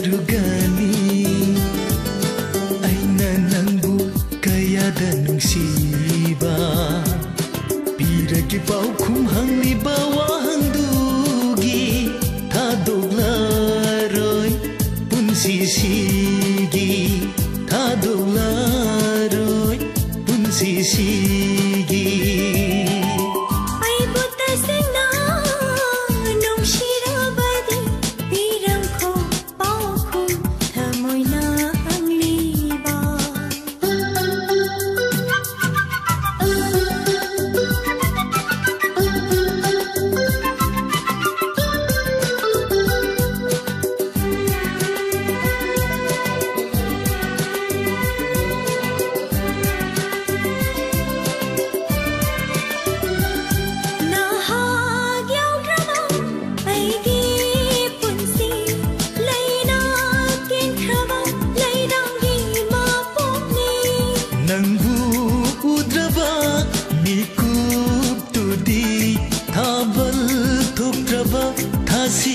Rugani, Ay nanangbu kaya danung siba. Pira ki pau kum hang ni bawa hang dugi. Thadog laroi punsi sigi. Thadog laroi punsi sigi. उद्रीकूतुदिवल् कासि